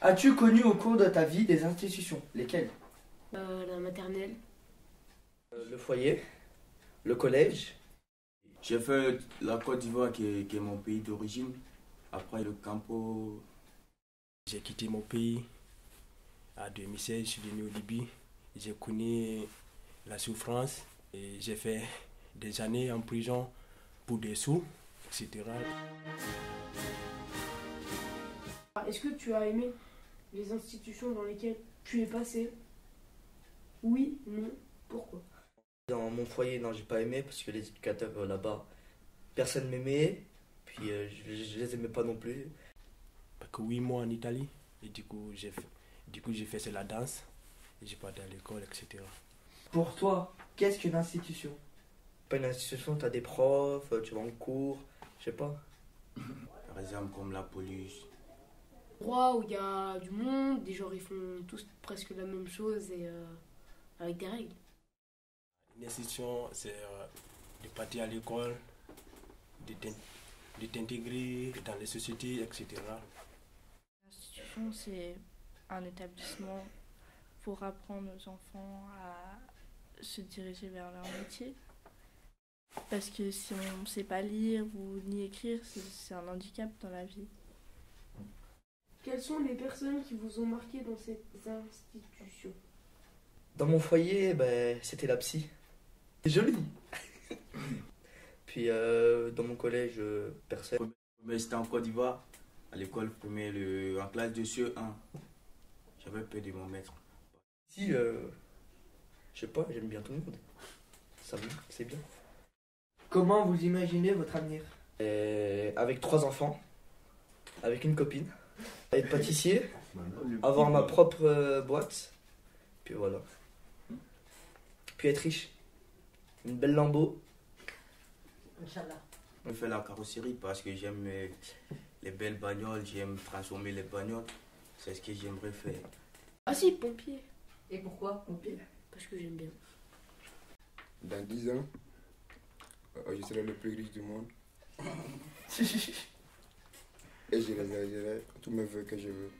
As-tu connu au cours de ta vie des institutions? Lesquelles? Euh, la maternelle. Euh, Le foyer, le collège, J'ai fait la Côte d'Ivoire qui est, qui est mon pays d'origine. Après le Campo, J'ai quitté mon pays en 2016, je suis venu au Libye. J'ai connu la souffrance et j'ai fait des années en prison pour des sous, etc. Est-ce que tu as aimé les institutions dans lesquelles tu es passé Oui, non, pourquoi? Dans mon foyer, non, j'ai pas aimé parce que les éducateurs euh, là-bas, personne m'aimait, puis euh, je, je les aimais pas non plus. Parce que huit mois en Italie et du coup j'ai fait, du coup j'ai fait c'est la danse et j'ai pas à l'école, etc. Pour toi, qu'est-ce qu'une institution? Pas une institution, t'as des profs, euh, tu vas en cours, je sais pas. par exemple comme la police. Endroit où il y a du monde, des gens ils font tous presque la même chose et euh, avec des règles. Une institution, c'est euh, de partir à l'école, de t'in- de t'intégrer dans les sociétés, etc. L'institution, c'est un établissement pour apprendre aux enfants à se diriger vers leur métier. Parce que si on ne sait pas lire ou ni écrire, c'est un handicap dans la vie. Quelles sont les personnes qui vous ont marqué dans ces institutions Dans mon foyer, ben, c'était la psy. C'est joli. puis euh, dans mon collège, euh, personne. Mais c'était en Côte d'Ivoire, à l'école primaire, le- en classe de CE1. J'avais peur de mon maître. Si, euh, je sais pas, j'aime bien tout le monde. Ça va, c'est bien. Comment vous imaginez votre avenir? Et avec trois enfants, avec une copine, être pâtissier, avoir ma propre euh, boîte, puis voilà. Puis être riche. Une belle lambeau. Je fais la carrosserie parce que j'aime les belles bagnoles, j'aime transformer les bagnoles. C'est ce que j'aimerais faire. Ah si, pompier, Et pourquoi pompier? Parce que j'aime bien. Dans 10 ans, euh, je serai le plus riche du monde. Et je réaliserai tous mes vœux que je veux.